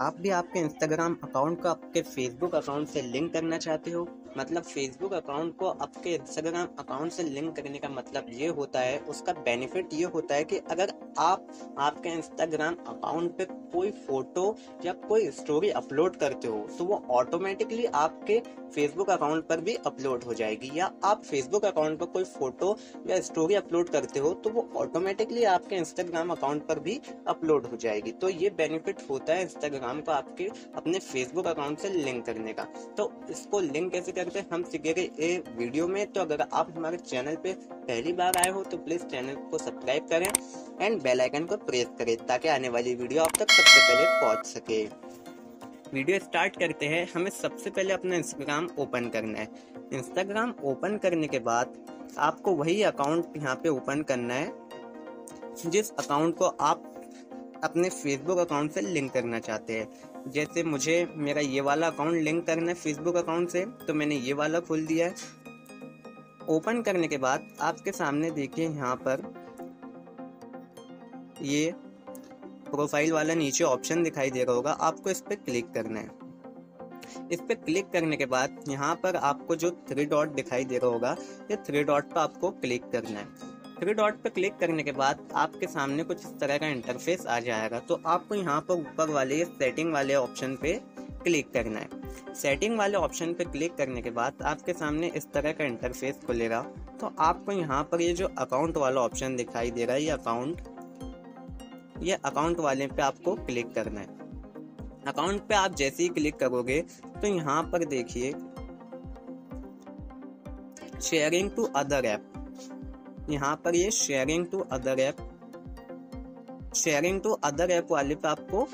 आप भी आपके इंस्टाग्राम अकाउंट को आपके फेसबुक अकाउंट से लिंक करना चाहते हो? मतलब फेसबुक अकाउंट को आपके इंस्टाग्राम अकाउंट से लिंक करने का मतलब ये होता है, उसका बेनिफिट ये होता है कि अगर आप, आपके इंस्टाग्राम अकाउंट पे कोई फ़ोटो या कोई स्टोरी अपलोड करते हो तो वो ऑटोमेटिकली आपके फेसबुक अकाउंट पर भी अपलोड हो जाएगी। या आप फेसबुक अकाउंट पर कोई फ़ोटो या स्टोरी अपलोड करते हो तो वो ऑटोमेटिकली आपके इंस्टाग्राम अकाउंट पर भी अपलोड हो जाएगी। तो ये बेनिफिट होता है इंस्टाग्राम को आपके, अपने फेसबुक अकाउंट से लिंक करने का। तो इसको लिंक कैसे करते हैं। हम सीखेंगे ये वीडियो में। तो अगर आप हमारे चैनल पे पहली बार आए हो तो प्लीज़ चैनल को सब्सक्राइब करें एंड बेल आइकन को प्रेस करें ताकि आने वाली वीडियो आप तक सबसे पहले पहुँच सके। वीडियो स्टार्ट करते हैं। हमें सबसे पहले अपना इंस्टाग्राम ओपन करना है। इंस्टाग्राम ओपन करने के बाद आपको वही अकाउंट यहाँ पे ओपन करना है, जिस अकाउंट को आप अपने फेसबुक अकाउंट से लिंक करना चाहते हैं। जैसे मुझे मेरा ये वाला अकाउंट लिंक करना है फेसबुक अकाउंट से तो मैंने ये वाला खोल दिया है। ओपन करने के बाद आपके सामने देखिए यहाँ पर ये प्रोफ़ाइल वाला नीचे ऑप्शन दिखाई दे रहा होगा, आपको इस पर क्लिक करना है। इस पर क्लिक करने के बाद यहाँ पर आपको जो थ्री डॉट दिखाई दे रहा होगा, ये थ्री डॉट पर आपको क्लिक करना है। थ्री डॉट पर क्लिक करने के बाद आपके सामने कुछ इस तरह का इंटरफेस आ जाएगा। तो आपको यहाँ पर ऊपर वाले सेटिंग वाले ऑप्शन पे क्लिक करना है। सेटिंग वाले ऑप्शन पे क्लिक करने के बाद आपके सामने इस तरह का इंटरफेस खुलेगा। तो आपको यहाँ पर ये जो अकाउंट वाला ऑप्शन दिखाई दे रहा है, ये अकाउंट ये अकाउंट वाले पे आपको क्लिक करना है। अकाउंट पे आप जैसे ही क्लिक करोगे तो यहाँ पर देखिए शेयरिंग टू अदर ऐप यहाँ पर ये sharing to other app sharing to other app वाले पे आपको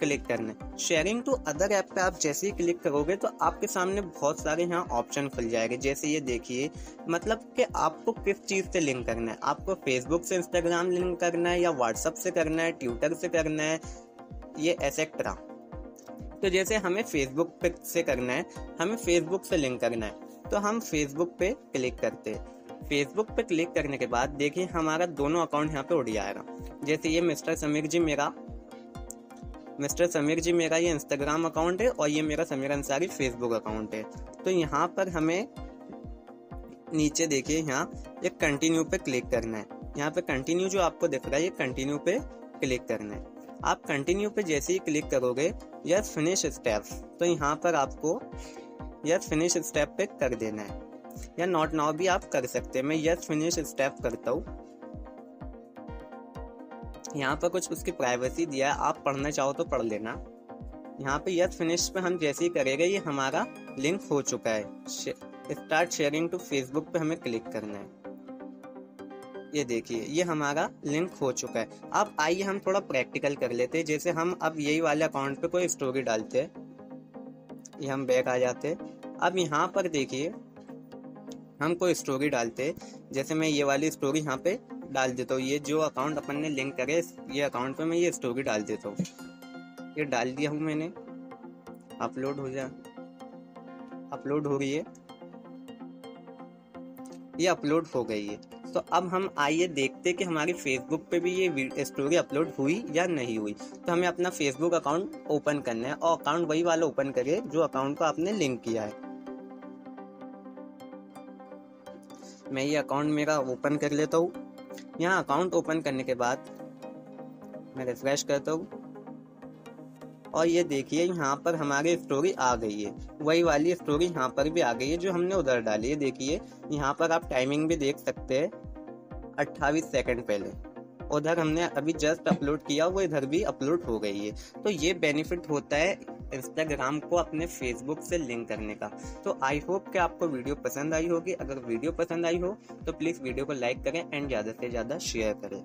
क्लिक करना है। शेयरिंग टू अदर ऐप पे आप जैसे ही क्लिक करोगे तो आपके सामने बहुत सारे यहाँ ऑप्शन खुल जाएँगे। जैसे ये देखिए मतलब कि आपको किस चीज़ से लिंक करना है? आपको फेसबुक से इंस्टाग्राम लिंक करना है या व्हाट्सएप से करना है ट्विटर से करना है, ये एसेट्रा तो जैसे हमें फेसबुक पे से करना है, हमें फेसबुक से लिंक करना है तो हम फेसबुक पे क्लिक करते हैं। फेसबुक पे क्लिक करने के बाद देखिए हमारा दोनों अकाउंट यहाँ पे उड़ जाएगा। जैसे ये मिस्टर समीर जी मेरा, मिस्टर समीर जी मेरा ये इंस्टाग्राम अकाउंट है और ये मेरा समीर अंसारी फेसबुक अकाउंट है। तो यहाँ पर हमें नीचे देखिए यहाँ ये कंटिन्यू पे क्लिक करना है। यहाँ पे कंटिन्यू जो आपको दिख रहा है, ये कंटिन्यू पे क्लिक करना है। आप कंटिन्यू पे जैसे ही क्लिक करोगे यस फिनिश स्टेप तो यहाँ पर आपको यस फिनिश स्टेप पे कर देना है। या नॉट नाउ भी आप कर सकते हैं। मैं यस फिनिश स्टेप करता हूँ। यहाँ पर कुछ उसकी प्राइवेसी दिया है। आप पढ़ना चाहो तो पढ़ लेना। यहाँ पे यस फिनिश पे हम जैसे ही करेंगे, ये हमारा लिंक हो चुका है। स्टार्ट शेयरिंग टू फेसबुक पे हमें क्लिक करना है। ये देखिए, ये हमारा लिंक हो चुका है। अब आइए हम थोड़ा प्रैक्टिकल कर लेते हैं। जैसे हम अब यही वाले अकाउंट पे कोई स्टोरी डालते हैं। ये हम बैक आ जाते हैं। अब यहाँ पर देखिए हम कोई स्टोरी डालते, जैसे मैं ये वाली स्टोरी यहाँ पे डाल देता हूँ। ये जो अकाउंट अपन ने लिंक करे, ये अकाउंट पे मैं ये स्टोरी डाल देता हूँ। ये डाल दिया हूँ मैंने। अपलोड हो जा। अपलोड हो रही है। ये अपलोड हो गई है। तो अब हम आइए देखते कि हमारी फेसबुक पे भी ये स्टोरी अपलोड हुई या नहीं हुई। तो हमें अपना फेसबुक अकाउंट ओपन करना है और अकाउंट वही वाला ओपन करिए जो अकाउंट को आपने लिंक किया है। मैं ये अकाउंट मेरा ओपन कर लेता हूँ। यहाँ अकाउंट ओपन करने के बाद मैं रिफ्रेश करता हूँ। और ये देखिए, यहाँ पर हमारी स्टोरी आ गई है। वही वाली स्टोरी यहाँ पर भी आ गई है जो हमने उधर डाली है। देखिए, यहाँ पर आप टाइमिंग भी देख सकते हैं। अट्ठाईस सेकंड पहले। उधर हमने अभी जस्ट अपलोड किया, वो इधर भी अपलोड हो गई है। तो ये बेनिफिट होता है इंस्टाग्राम को अपने फेसबुक से लिंक करने का। तो आई होप कि आपको वीडियो पसंद आई होगी। अगर वीडियो पसंद आई हो तो प्लीज़ वीडियो को लाइक करें एंड ज़्यादा से ज़्यादा शेयर करें।